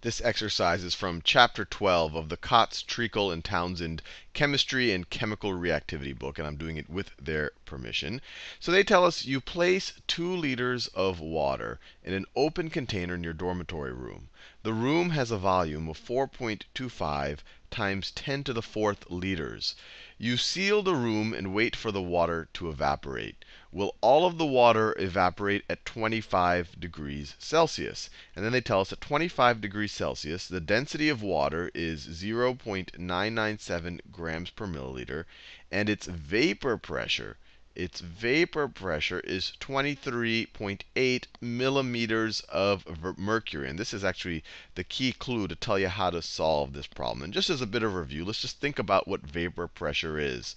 This exercise is from chapter 12 of the Kotz, Treichel, and Townsend Chemistry and Chemical Reactivity book, and I'm doing it with their permission. So they tell us you place two liters of water in an open container in your dormitory room. The room has a volume of 4.25 times 10 to the fourth liters. You seal the room and wait for the water to evaporate. Will all of the water evaporate at 25 degrees Celsius? And then they tell us at 25 degrees Celsius, the density of water is 0.997 grams per milliliter, and its vapor pressure its vapor pressure is 23.8 millimeters of mercury. And this is actually the key clue to tell you how to solve this problem. And just as a bit of review, let's just think about what vapor pressure is.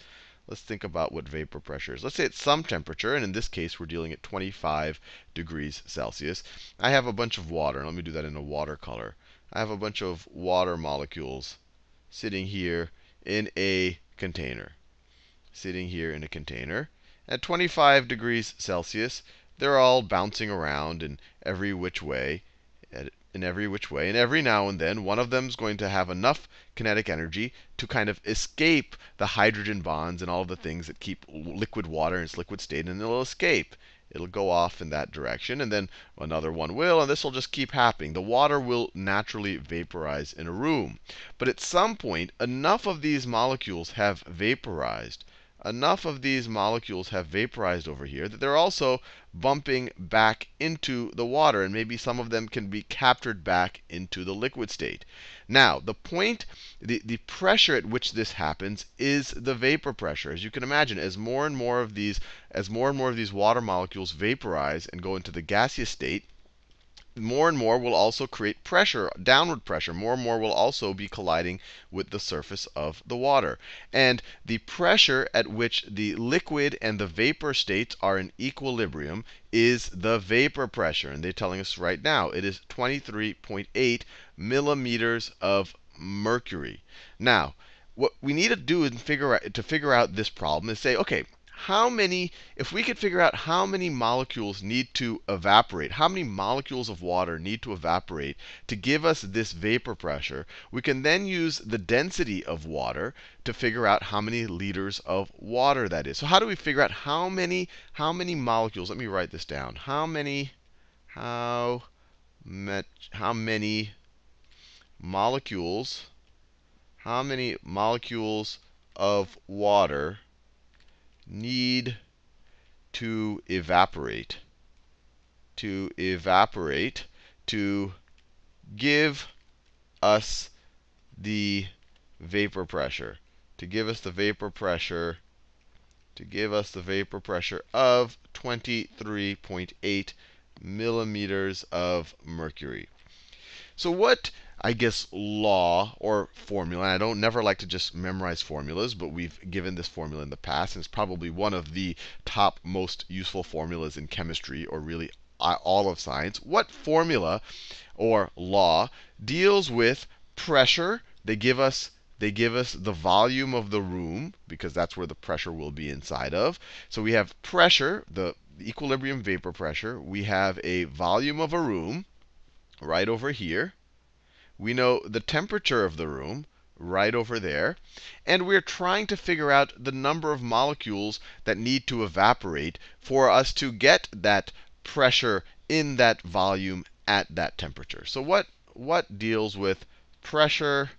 Let's think about what vapor pressure is. Let's say it's some temperature, and in this case, we're dealing at 25 degrees Celsius. I have a bunch of water, and let me do that in a watercolor. I have a bunch of water molecules sitting here in a container. Sitting here in a container. At 25 degrees Celsius, they're all bouncing around in every which way, in every which way. And every now and then, one of them is going to have enough kinetic energy to kind of escape the hydrogen bonds and all the things that keep liquid water in its liquid state, and it'll escape. It'll go off in that direction, and then another one will, and this will just keep happening. The water will naturally vaporize in a room. But at some point, enough of these molecules have vaporized enough of these molecules have vaporized over here that they're also bumping back into the water. And maybe some of them can be captured back into the liquid state. Now, the point, the, the pressure at which this happens is the vapor pressure. As you can imagine, as more and more of these, as more and more of these water molecules vaporize and go into the gaseous state, more and more will also create pressure, downward pressure. More and more will also be colliding with the surface of the water. And the pressure at which the liquid and the vapor states are in equilibrium is the vapor pressure. And they're telling us right now it is 23.8 millimeters of mercury. Now, what we need to do figure out, to figure out this problem is say, okay, how many, if we could figure out how many molecules need to evaporate, how many molecules of water need to evaporate to give us this vapor pressure, we can then use the density of water to figure out how many liters of water that is. So how do we figure out how many, how many molecules? Let me write this down. How many, how, how many molecules, how many molecules of water need to evaporate. To evaporate, to give us the vapor pressure. To give us the vapor pressure, to give us the vapor pressure of 23.8 millimeters of mercury. So what I guess, law or formula. And I don't never like to just memorize formulas, but we've given this formula in the past, and it's probably one of the top most useful formulas in chemistry, or really uh, all of science. What formula or law deals with pressure? They give us they give us the volume of the room, because that's where the pressure will be inside of. So we have pressure, the equilibrium vapor pressure. We have a volume of a room right over here. We know the temperature of the room right over there. And we're trying to figure out the number of molecules that need to evaporate for us to get that pressure in that volume at that temperature. So what, what deals with pressure,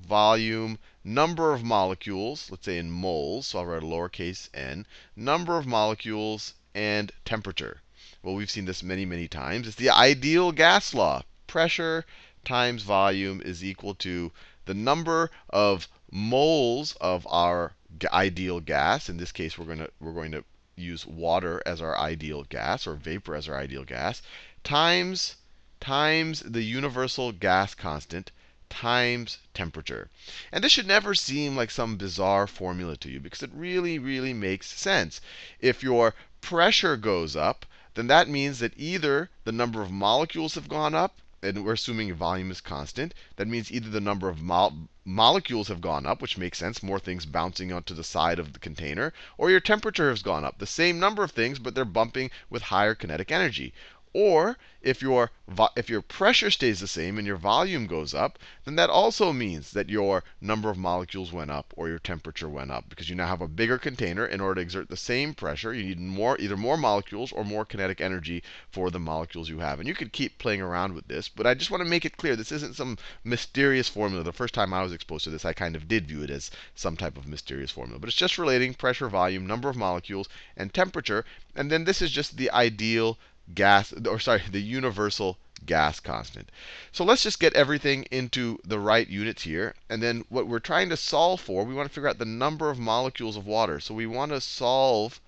volume, number of molecules, let's say in moles, so I'll write a lowercase n, number of molecules, and temperature. Well, we've seen this many, many times. It's the ideal gas law. Pressure times volume is equal to the number of moles of our ideal gas. In this case, we're going to we're going to use water as our ideal gas or vapor as our ideal gas times times the universal gas constant times temperature. And this should never seem like some bizarre formula to you because it really, really makes sense. If your pressure goes up, then that means that either the number of molecules have gone up and we're assuming volume is constant, that means either the number of mo molecules have gone up, which makes sense, more things bouncing onto the side of the container, or your temperature has gone up. The same number of things, but they're bumping with higher kinetic energy. Or if your, if your pressure stays the same and your volume goes up, then that also means that your number of molecules went up or your temperature went up because you now have a bigger container. In order to exert the same pressure, you need more, either more molecules or more kinetic energy for the molecules you have. And you could keep playing around with this, but I just want to make it clear this isn't some mysterious formula. The first time I was exposed to this, I kind of did view it as some type of mysterious formula. But it's just relating pressure, volume, number of molecules, and temperature. And then this is just the ideal gas, or sorry, the universal gas constant. So let's just get everything into the right units here. And then what we're trying to solve for, we want to figure out the number of molecules of water. So we want to solve,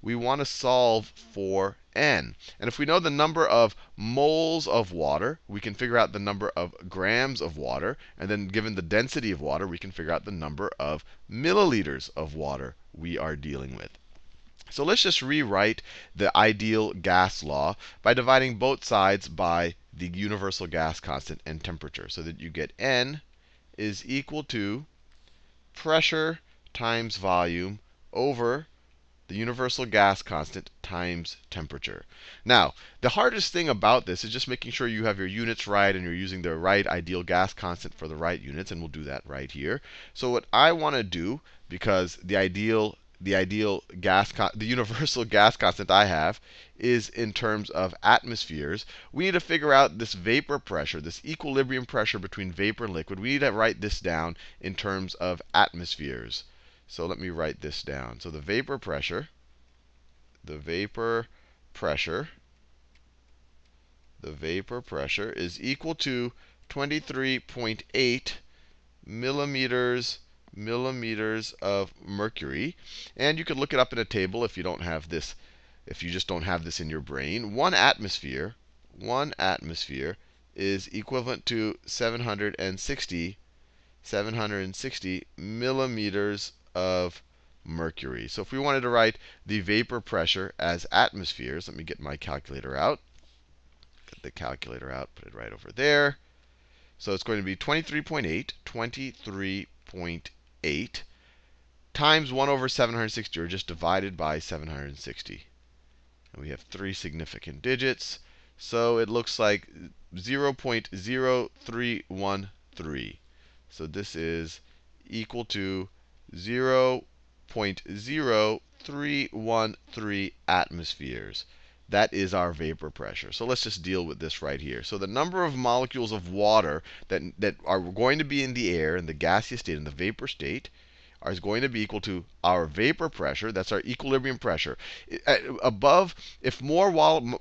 we want to solve for n. And if we know the number of moles of water, we can figure out the number of grams of water. And then given the density of water, we can figure out the number of milliliters of water we are dealing with. So let's just rewrite the ideal gas law by dividing both sides by the universal gas constant and temperature so that you get n is equal to pressure times volume over the universal gas constant times temperature. Now, the hardest thing about this is just making sure you have your units right and you're using the right ideal gas constant for the right units, and we'll do that right here. So what I want to do, because the ideal the ideal gas, the universal gas constant I have is in terms of atmospheres. We need to figure out this vapor pressure, this equilibrium pressure between vapor and liquid. We need to write this down in terms of atmospheres. So let me write this down. So the vapor pressure, the vapor pressure, the vapor pressure is equal to 23.8 millimeters millimeters of mercury. And you could look it up in a table if you don't have this, if you just don't have this in your brain. One atmosphere, one atmosphere is equivalent to 760, 760 millimeters of mercury. So if we wanted to write the vapor pressure as atmospheres, let me get my calculator out. Get the calculator out, put it right over there. So it's going to be 23.8, 23.8 8 times 1 over 760, or just divided by 760. And we have three significant digits. So it looks like 0.0313. So this is equal to 0.0313 atmospheres. That is our vapor pressure. So let's just deal with this right here. So the number of molecules of water that, that are going to be in the air, in the gaseous state, in the vapor state, is going to be equal to our vapor pressure. That's our equilibrium pressure. Above, if more,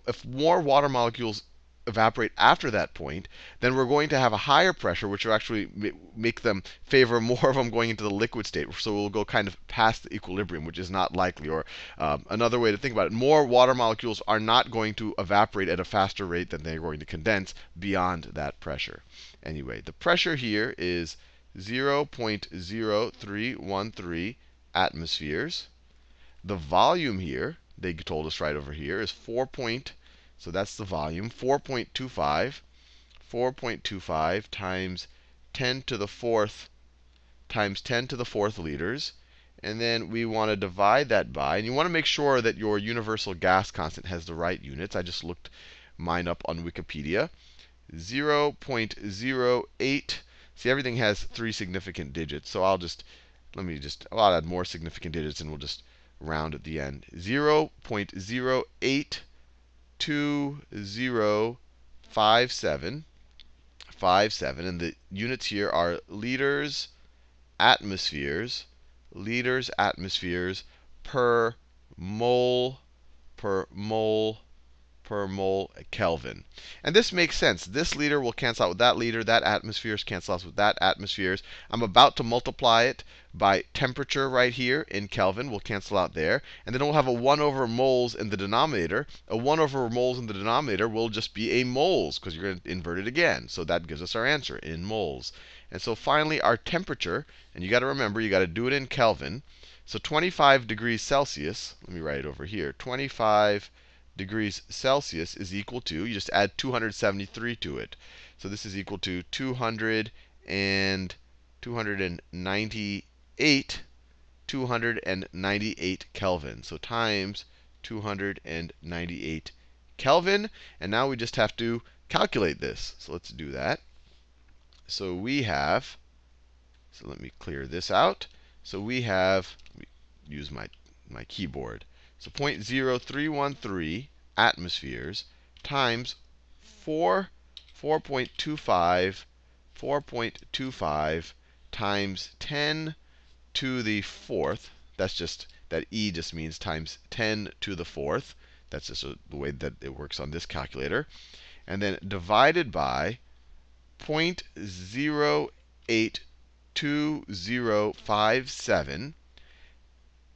if more water molecules evaporate after that point, then we're going to have a higher pressure, which will actually make them favor more of them going into the liquid state. So we'll go kind of past the equilibrium, which is not likely. Or um, another way to think about it, more water molecules are not going to evaporate at a faster rate than they're going to condense beyond that pressure. Anyway, the pressure here is 0.0313 atmospheres. The volume here, they told us right over here, is 4. So that's the volume, 4.25. 4.25 times 10 to the fourth times 10 to the fourth liters. And then we want to divide that by, and you want to make sure that your universal gas constant has the right units. I just looked mine up on Wikipedia. 0.08. See, everything has three significant digits. So I'll just, let me just, I'll add more significant digits and we'll just round at the end. 0.08 2057. 57. And the units here are liters, atmospheres, liters, atmospheres per mole, per mole per mole Kelvin. And this makes sense. This liter will cancel out with that liter. That atmospheres cancel out with that atmospheres. I'm about to multiply it by temperature right here in Kelvin. We'll cancel out there. And then we'll have a 1 over moles in the denominator. A 1 over moles in the denominator will just be a moles, because you're going to invert it again. So that gives us our answer in moles. And so finally, our temperature, and you got to remember, you got to do it in Kelvin. So 25 degrees Celsius, let me write it over here, 25 degrees Celsius is equal to, you just add 273 to it. So this is equal to 200 and 298, 298 Kelvin. So times 298 Kelvin. And now we just have to calculate this. So let's do that. So we have, so let me clear this out. So we have, use my, my keyboard. So 0.0313 atmospheres times 4, 4.25, 4.25 times 10 to the fourth. That's just, that e just means times 10 to the fourth. That's just a, the way that it works on this calculator. And then divided by 0.082057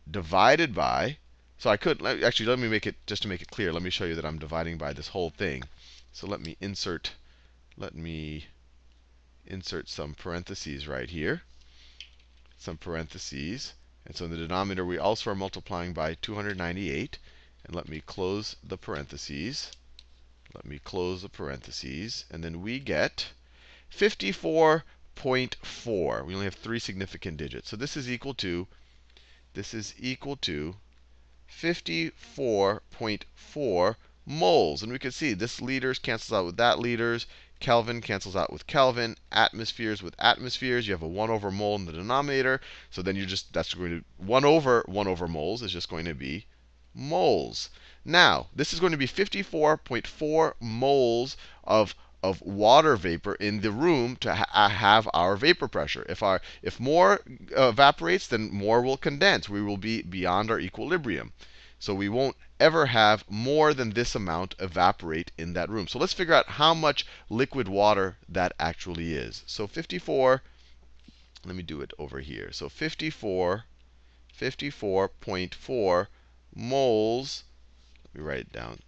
divided by, so I could, actually, let me make it, just to make it clear, let me show you that I'm dividing by this whole thing. So let me insert, let me insert some parentheses right here. Some parentheses. And so in the denominator, we also are multiplying by 298. And let me close the parentheses. Let me close the parentheses. And then we get 54.4. We only have three significant digits. So this is equal to, this is equal to 54.4 moles. And we can see this liters cancels out with that liters. Kelvin cancels out with Kelvin. Atmospheres with atmospheres. You have a 1 over mole in the denominator. So then you're just, that's going to, 1 over 1 over moles is just going to be moles. Now, this is going to be 54.4 moles of of water vapor in the room to ha uh, have our vapor pressure. If our if more uh, evaporates, then more will condense. We will be beyond our equilibrium. So we won't ever have more than this amount evaporate in that room. So let's figure out how much liquid water that actually is. So 54, let me do it over here. So 54, 54.4 moles, let me write it down,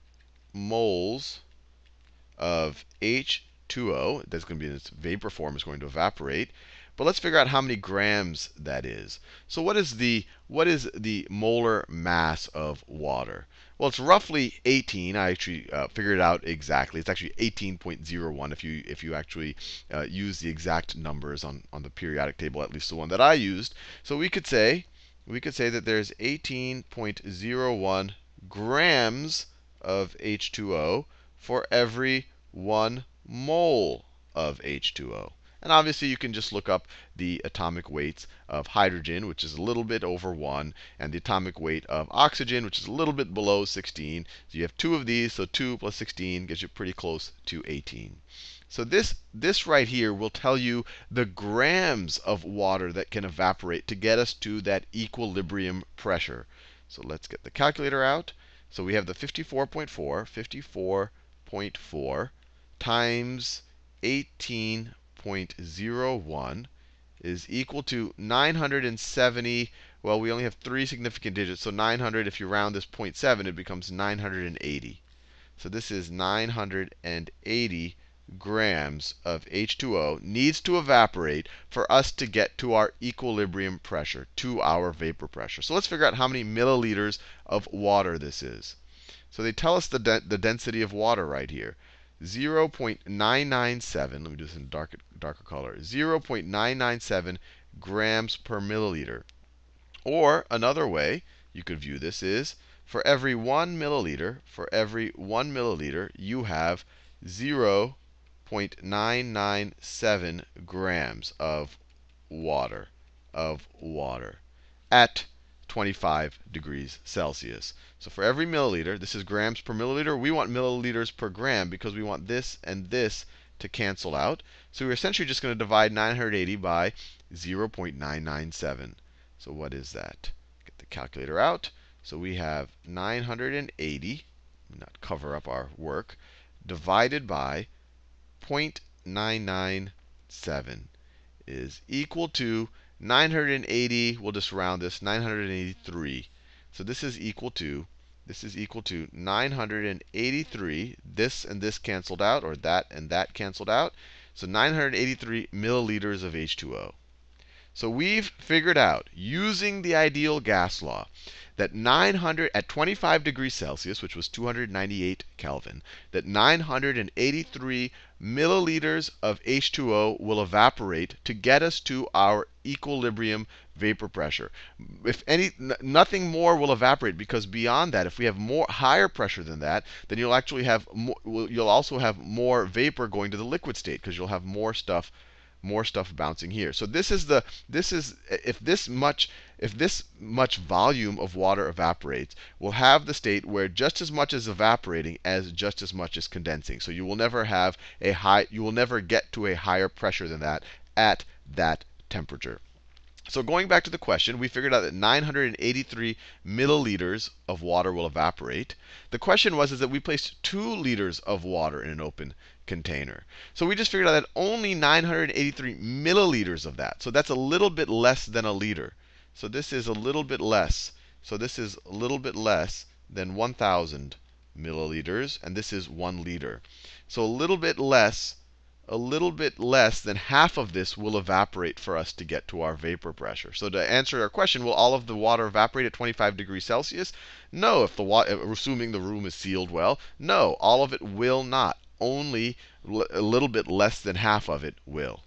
moles of H2O, that's going to be in its vapor form, is going to evaporate. But let's figure out how many grams that is. So what is the what is the molar mass of water? Well, it's roughly 18. I actually uh, figured it out exactly. It's actually 18.01 if you if you actually uh, use the exact numbers on on the periodic table, at least the one that I used. So we could say we could say that there's 18.01 grams of H2O for every 1 mole of H2O. And obviously, you can just look up the atomic weights of hydrogen, which is a little bit over 1, and the atomic weight of oxygen, which is a little bit below 16. So you have two of these, so 2 plus 16 gets you pretty close to 18. So this, this right here will tell you the grams of water that can evaporate to get us to that equilibrium pressure. So let's get the calculator out. So we have the 54.4, 54.4 times 18.01 is equal to 970. Well, we only have three significant digits. So 900, if you round this 0.7, it becomes 980. So this is 980 grams of H2O needs to evaporate for us to get to our equilibrium pressure, to our vapor pressure. So let's figure out how many milliliters of water this is. So they tell us the, de the density of water right here. 0.997, let me do this in darker, darker color, 0.997 grams per milliliter. Or another way you could view this is for every one milliliter, for every one milliliter, you have 0.997 grams of water, of water at 25 degrees Celsius. So for every milliliter, this is grams per milliliter. We want milliliters per gram because we want this and this to cancel out. So we're essentially just going to divide 980 by 0.997. So what is that? Get the calculator out. So we have 980, not cover up our work, divided by 0.997 is equal to 980, we'll just round this, 983. So this is equal to, this is equal to 983. This and this canceled out, or that and that canceled out. So 983 milliliters of H2O. So we've figured out, using the ideal gas law, that 900 at 25 degrees Celsius, which was 298 Kelvin, that 983 milliliters of H2O will evaporate to get us to our equilibrium vapor pressure. If any, nothing more will evaporate because beyond that, if we have more higher pressure than that, then you'll actually have you'll also have more vapor going to the liquid state because you'll have more stuff more stuff bouncing here. So this is the this is if this much if this much volume of water evaporates, we'll have the state where just as much is evaporating as just as much is condensing. So you will never have a high you will never get to a higher pressure than that at that temperature. So going back to the question, we figured out that 983 milliliters of water will evaporate. The question was is that we placed 2 liters of water in an open container. So we just figured out that only 983 milliliters of that. So that's a little bit less than a liter. So this is a little bit less. So this is a little bit less than 1,000 milliliters, and this is 1 liter. So a little bit less a little bit less than half of this will evaporate for us to get to our vapor pressure. So to answer our question, will all of the water evaporate at 25 degrees Celsius? No, if the assuming the room is sealed well. No, all of it will not. Only a little bit less than half of it will.